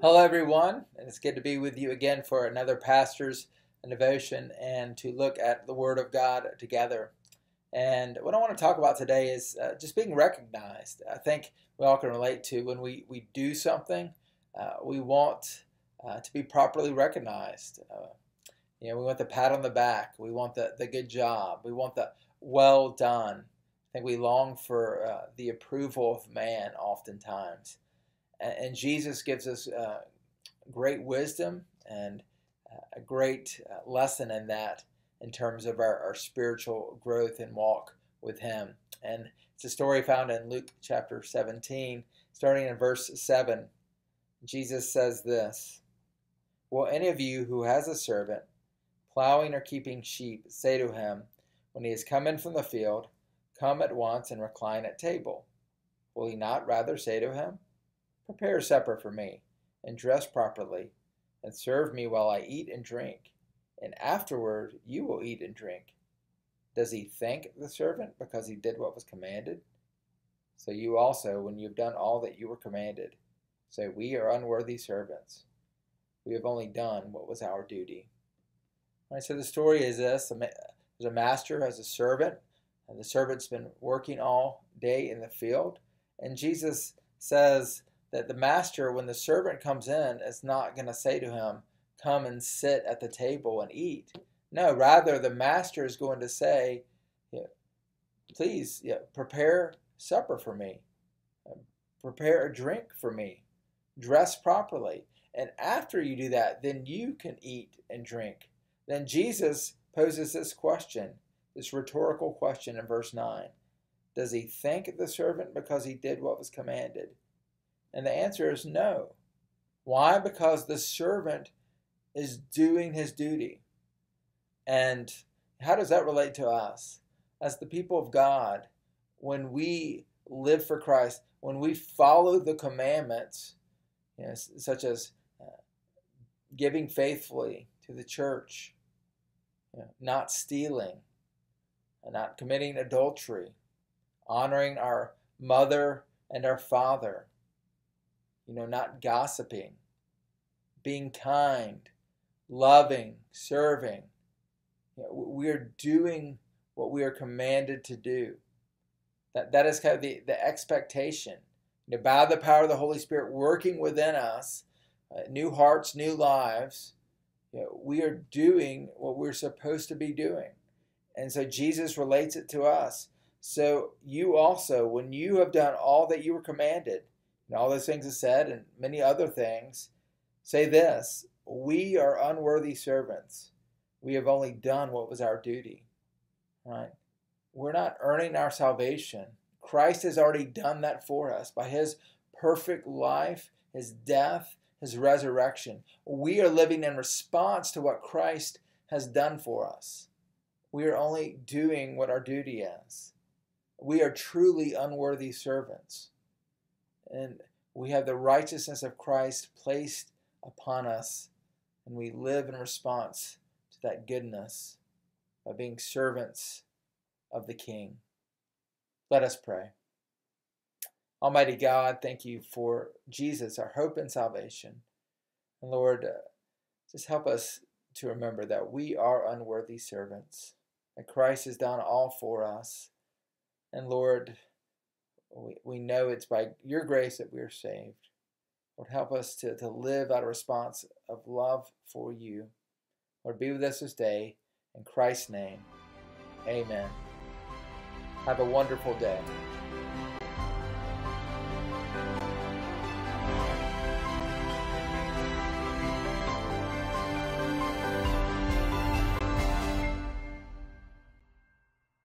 Hello, everyone, and it's good to be with you again for another pastor's devotion and to look at the Word of God together. And what I want to talk about today is uh, just being recognized. I think we all can relate to when we, we do something, uh, we want uh, to be properly recognized. Uh, you know, we want the pat on the back, we want the, the good job, we want the well done. I think we long for uh, the approval of man oftentimes. And Jesus gives us uh, great wisdom and uh, a great uh, lesson in that in terms of our, our spiritual growth and walk with Him. And it's a story found in Luke chapter 17, starting in verse 7. Jesus says this Will any of you who has a servant plowing or keeping sheep say to him, when he has come in from the field, Come at once and recline at table? Will he not rather say to him, Prepare supper for me, and dress properly, and serve me while I eat and drink, and afterward you will eat and drink. Does he thank the servant because he did what was commanded? So you also, when you have done all that you were commanded, say, We are unworthy servants. We have only done what was our duty. All right, so the story is this there's a master has a servant, and the servant's been working all day in the field. And Jesus says, that the master, when the servant comes in, is not going to say to him, Come and sit at the table and eat. No, rather, the master is going to say, Please yeah, prepare supper for me, prepare a drink for me, dress properly. And after you do that, then you can eat and drink. Then Jesus poses this question, this rhetorical question in verse 9 Does he thank the servant because he did what was commanded? And the answer is no. Why? Because the servant is doing his duty. And how does that relate to us? As the people of God, when we live for Christ, when we follow the commandments, you know, such as uh, giving faithfully to the church, you know, not stealing, not committing adultery, honoring our mother and our father, you know, not gossiping, being kind, loving, serving. You know, we are doing what we are commanded to do. That, that is kind of the, the expectation. You know, by the power of the Holy Spirit working within us, uh, new hearts, new lives, you know, we are doing what we're supposed to be doing. And so Jesus relates it to us. So you also, when you have done all that you were commanded, and all those things are said, and many other things, say this We are unworthy servants. We have only done what was our duty. Right? We're not earning our salvation. Christ has already done that for us by his perfect life, his death, his resurrection. We are living in response to what Christ has done for us. We are only doing what our duty is. We are truly unworthy servants and we have the righteousness of Christ placed upon us, and we live in response to that goodness by being servants of the King. Let us pray. Almighty God, thank you for Jesus, our hope and salvation. And Lord, uh, just help us to remember that we are unworthy servants, that Christ has done all for us. And Lord, we, we know it's by your grace that we are saved. Lord, help us to, to live out a response of love for you. Lord, be with us this day. In Christ's name, amen. Have a wonderful day.